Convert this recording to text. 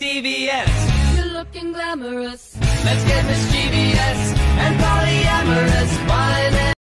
DVS. You're looking glamorous. Let's get mischievous